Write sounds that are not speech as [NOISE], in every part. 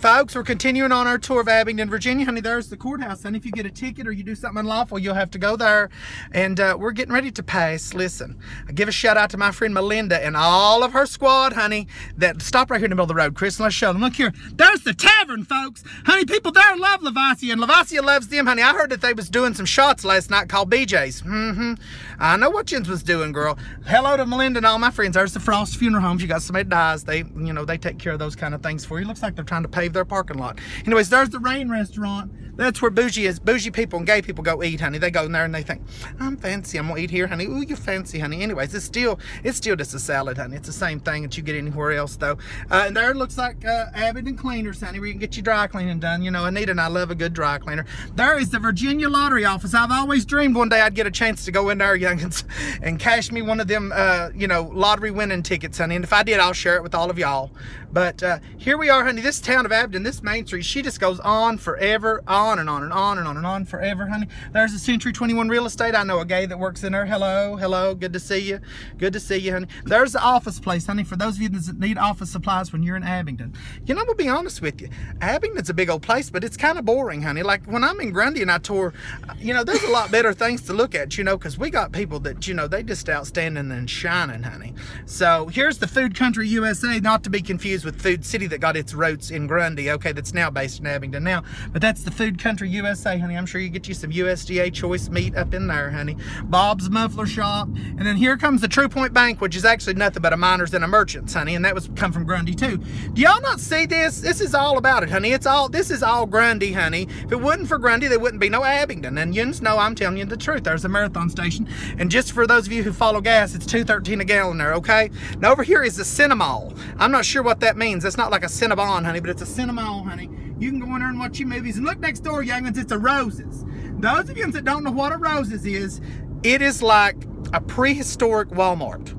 Folks, we're continuing on our tour of Abingdon, Virginia. Honey, there's the courthouse. And if you get a ticket or you do something unlawful, you'll have to go there. And uh, we're getting ready to pass. Listen, I give a shout out to my friend Melinda and all of her squad, honey, that stop right here in the middle of the road. Chris, let's show them. Look here. There's the tavern, folks. Honey, people there love Lae'Visia, and Lae'Visia loves them, honey. I heard that they was doing some shots last night called BJ's. Mm-hmm. I know what Jens was doing, girl. Hello to Melinda and all my friends. There's the Frost Funeral Homes. You got somebody dies. They, you know, they take care of those kind of things for you. Looks like they're trying to pay their parking lot. Anyways, there's the Rain Restaurant. That's where bougie is. Bougie people and gay people go eat, honey. They go in there and they think, I'm fancy. I'm gonna eat here, honey. Ooh, you're fancy, honey. Anyways, it's still it's still just a salad, honey. It's the same thing that you get anywhere else, though. Uh, and there looks like uh, Abingdon Cleaners, honey, where you can get your dry cleaning done. You know, Anita and I love a good dry cleaner. There is the Virginia Lottery Office. I've always dreamed one day I'd get a chance to go in there, youngins, [LAUGHS] and cash me one of them, uh, you know, lottery winning tickets, honey. And if I did, I'll share it with all of y'all. But uh, here we are, honey. This town of Abingdon, this Main Street, she just goes on forever, on and on and on and on and on forever, honey. There's a Century 21 Real Estate. I know a gay that works in there. Hello, hello. Good to see you. Good to see you, honey. There's the office place, honey, for those of you that need office supplies when you're in Abingdon. You know, I'm going to be honest with you. Abingdon's a big old place, but it's kind of boring, honey. Like when I'm in Grundy and I tour, you know, there's a lot better things to look at, you know, because we got people that, you know, they just outstanding and shining, honey. So here's the Food Country USA, not to be confused with Food City that got its roots in Grundy, okay, that's now based in Abingdon now. But that's the Food Country USA, honey. I'm sure you get you some USDA choice meat up in there, honey. Bob's Muffler Shop. And then here comes the TruPoint Bank, which is actually nothing but a miners and a merchants, honey. And that was come from Grundy too. Do y'all not see this? This is all about it, honey. It's all, this is all Grundy, honey. If it wasn't for Grundy, there wouldn't be no Abingdon. And you know I'm telling you the truth. There's a marathon station. And just for those of you who follow gas, it's 213 a gallon there, okay? Now over here is the Cinemall. I'm not sure what that means. That's not like a Cinnabon, honey, but it's a Cinemall, honey. You can go in there and watch your movies. And look next door, youngins, it's a Roses. Those of you that don't know what a Roses is, it is like a prehistoric Walmart.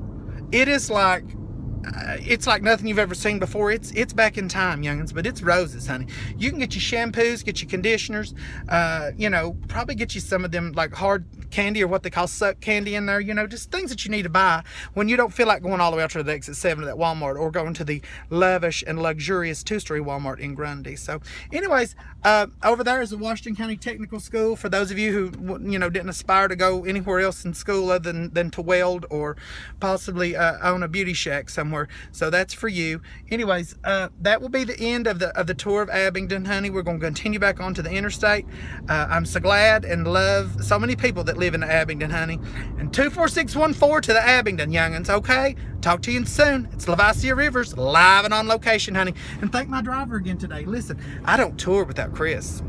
It is like uh, it's like nothing you've ever seen before. It's it's back in time, youngins, but it's roses, honey. You can get your shampoos, get your conditioners, uh, you know, probably get you some of them like hard candy or what they call suck candy in there, you know, just things that you need to buy when you don't feel like going all the way out to the exit 7 of that Walmart or going to the lavish and luxurious two-story Walmart in Grundy. So anyways, uh, over there is the Washington County Technical School for those of you who, you know, didn't aspire to go anywhere else in school other than, than to weld or possibly uh, own a beauty shack somewhere. So that's for you. Anyways, uh, that will be the end of the of the tour of Abingdon, honey. We're going to continue back onto the interstate. Uh, I'm so glad and love so many people that live in Abingdon, honey. And 24614 to the Abingdon, youngins, okay? Talk to you soon. It's Lae'Visia Rivers, live and on location, honey. And thank my driver again today. Listen, I don't tour without Chris.